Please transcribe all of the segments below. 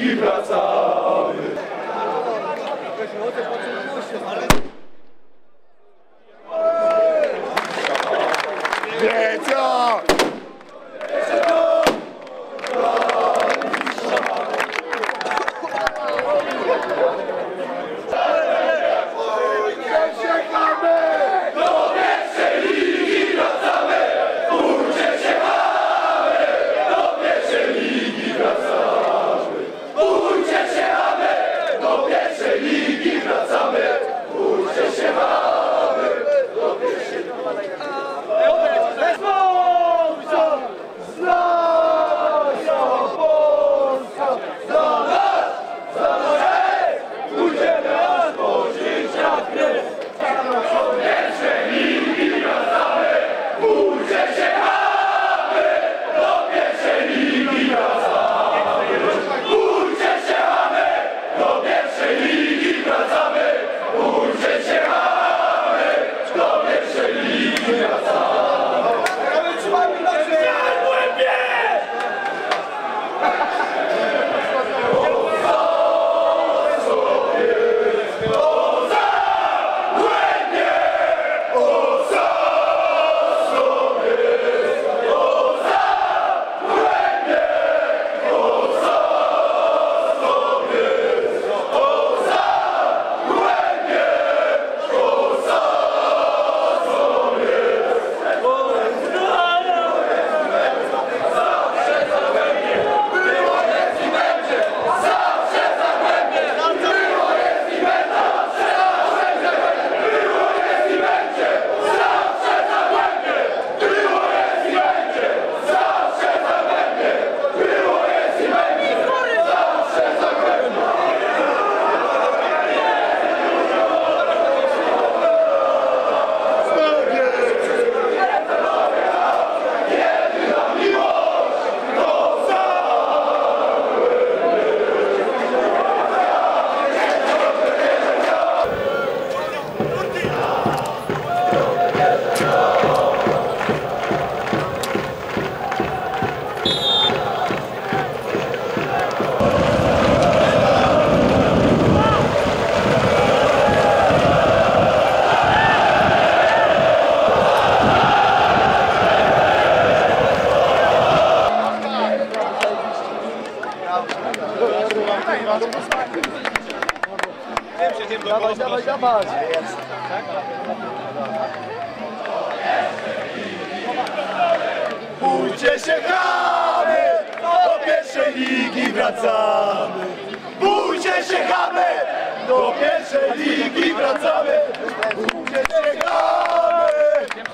You got a Dawaj, dawaj, dawaj! Uciekamy! Do pierwszej ligi wracamy! Uciekamy! Do pierwszej ligi wracamy! Uciekamy!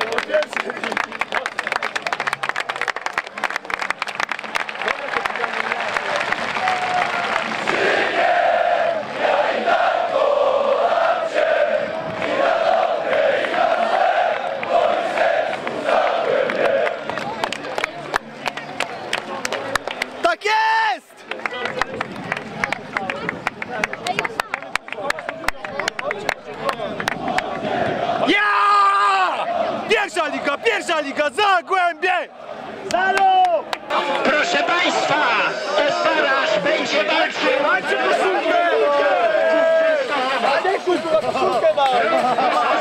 Do pierwszej ligi Tak jest! Ja! Pierwsza liga, pierwsza liga, Zagłębie! Halo! Proszę Państwa, Ostarasz będzie walczył. Macie koszulkę! Niestety.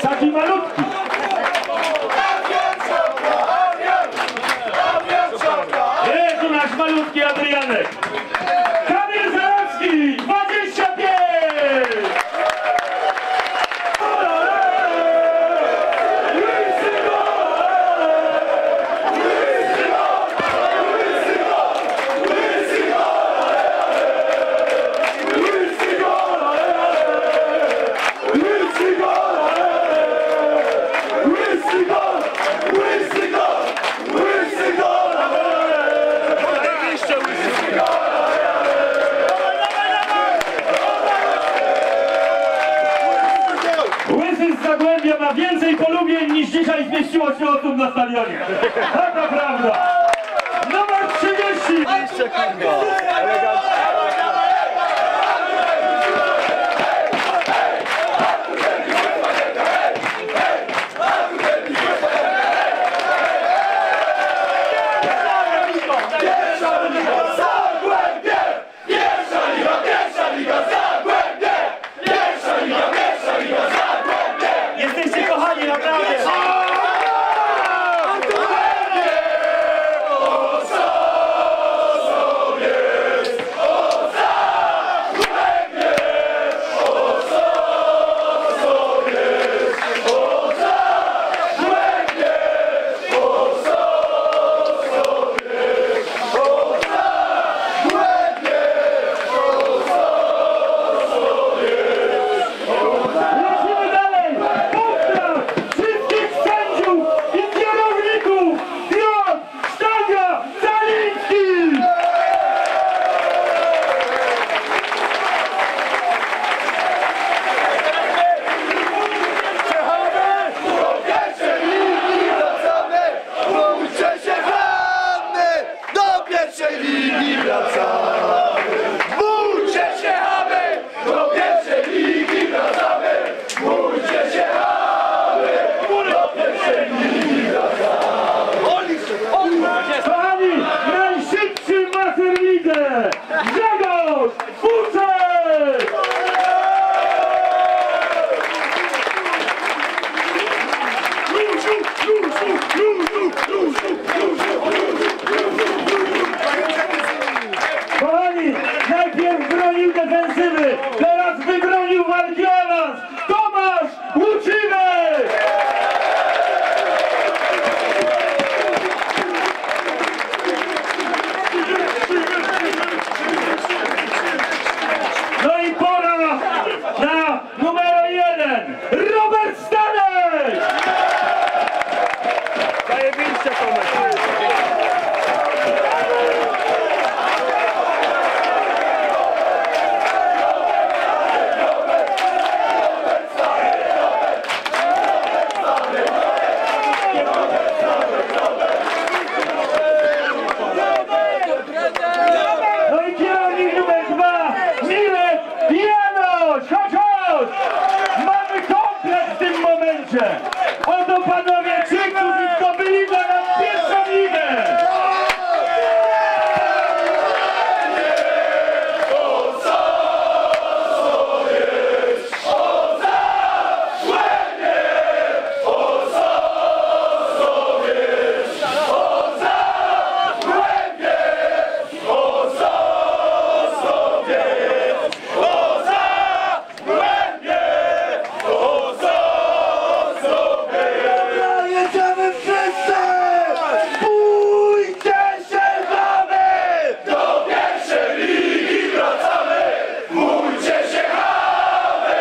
Sabe, maluco? Oh, God. Defensywy, teraz wybronił walki awans! Tomasz Łuczynek! No i pora na numer jeden, Robert Stanek! Zajebiście, Tomek! No i kierownik numer dwa, Mirek Janosz! Chodź, chodź! Mamy komplet w tym momencie! Oto panowie ci, którzy zdobyli dla nas pierwszą ligę! Jedziemy wszyscy! Bójcie się mamy! Do pierwszej ligi wracamy! Bójcie się mamy!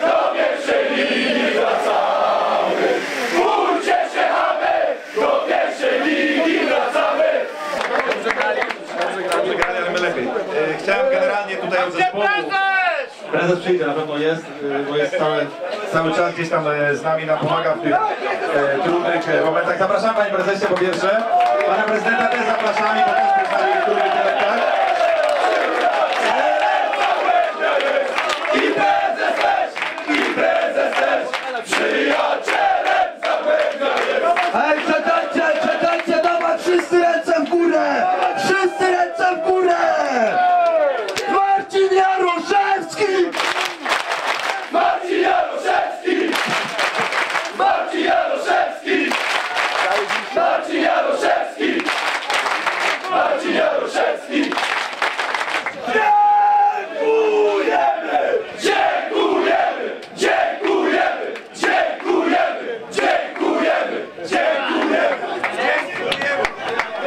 Do pierwszej ligi wracamy! Bójcie się mamy! Do pierwszej ligi wracamy! Dobrze grali, ale my lepiej. E, Chciałem generalnie tutaj od zespołu... Prezes przyjdzie, na pewno jest, e, bo jest cały, cały czas gdzieś tam nami, nam pomaga w tych e, trudnych e, momentach. Zapraszam Panie Prezesie po pierwsze. Pana Prezydenta też zapraszamy, bo też przyznali w trudnych momentach. I prezes też! I prezes też! Przyjacielem Dziękujemy! Dziękujemy! Dziękujemy! Dziękujemy! Dziękujemy! Dziękujemy!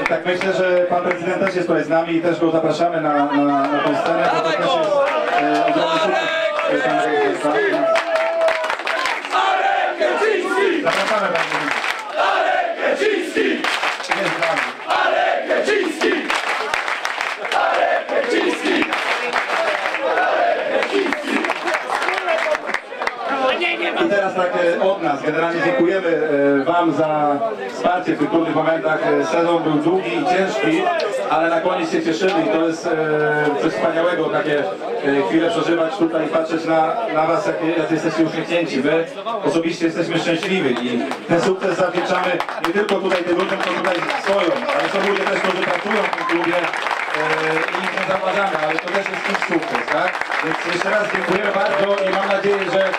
Tak myślę, że Pan Prezydent też jest tutaj z nami i też go zapraszamy na, na, na tę scenę, bo to też jest e, ogromny sukces e, Pana Prezydenta. Arek Kaczyński! Zapraszamy Panie Prezydencie. Arek Kaczyński! Jest z nami. Arek Kaczyński! Arek Kaczyński! I teraz tak od nas, generalnie dziękujemy e, Wam za wsparcie w tych trudnych momentach. E, Sezon był długi i ciężki, ale na koniec się cieszymy i to jest e, coś wspaniałego, takie chwile przeżywać tutaj i patrzeć na, na Was, jak, jak jesteście uśmiechnięci. My osobiście jesteśmy szczęśliwi i ten sukces zawdzięczamy nie tylko tutaj tym ludziom, którzy tutaj stoją, ale są ludzie też, którzy pracują w tym klubie i ich nie zauważamy, ale to też jest ich sukces, tak? Więc jeszcze raz dziękujemy bardzo i mam nadzieję, że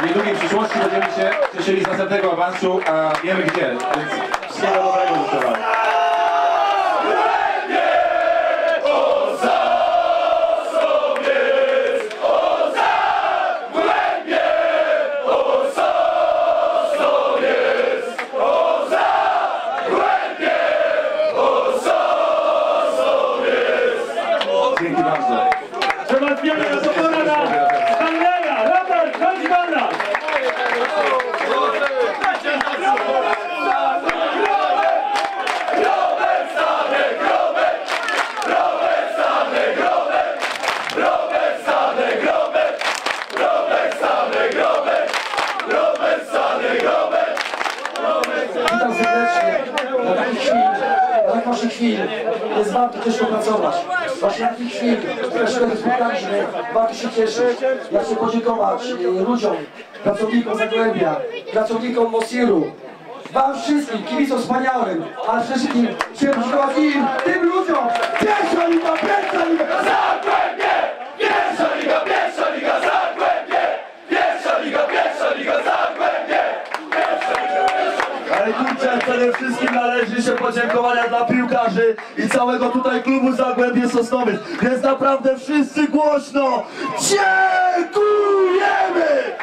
w niedługiej przyszłości będziemy się cieszyli z następnego awansu, a wiemy gdzie. Więc wszystkiego dobrego życzę chwil, takich jest warto ciężko pracować. Właśnie na tych chwil, które spotkaliśmy, warto się cieszyć. Ja chcę podziękować e, ludziom, pracownikom Zagłębia, pracownikom Mosiru, Wam wszystkim, kibicom wspaniałym, ale przede wszystkim chciałem podziękować im, tym ludziom! Pierwsza liga, pierwsza liga! Zagłębie! Ale kurczę, przede wszystkim należy się podziękowania dla piłkarzy i całego tutaj klubu Zagłębie Sosnowiec. Więc naprawdę wszyscy głośno! Dziękujemy!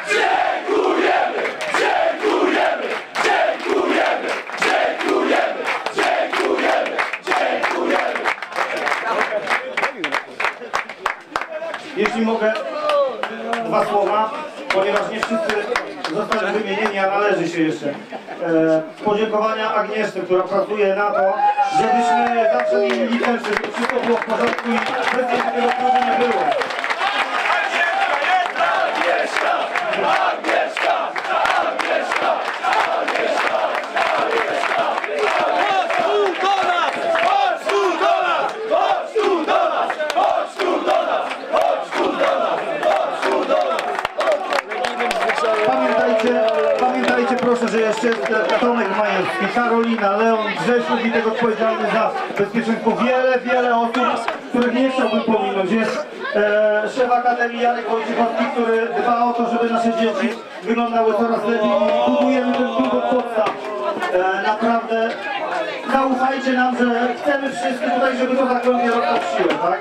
Dziękujemy! Dziękujemy! Dziękujemy! Dziękujemy! Dziękujemy! Jeśli mogę, dwa słowa, ponieważ nie wszyscy zostali wymienieni, a należy się jeszcze. E, podziękowania Agnieszce, która pracuje na to, żebyśmy zawsze mieli lider, żeby wszystko było w porządku i bez tego nie było. Agnieszka! Agnieszka! Agnieszka! Agnieszka! Chodź tu do nas! Chodź tu do nas! Chodź tu do nas! Chodź tu do nas! Chodź tu do nas! Chodź tu do nas! Pamiętajcie, pamiętajcie proszę, że jeszcze jest e, Tomek Majewski, Karolina, Leon, Grzesiu i tego odpowiedzialny za bezpieczeństwo. Wiele, wiele osób, których nie chciałbym pominąć. Jest e, szef Akademii Janek Wojciechowski, który dba o to, żeby nasze dzieci wyglądały coraz lepiej budujemy ten klub od podstaw. E, naprawdę zaufajcie nam, że chcemy wszyscy tutaj, żeby to w siłę, tak?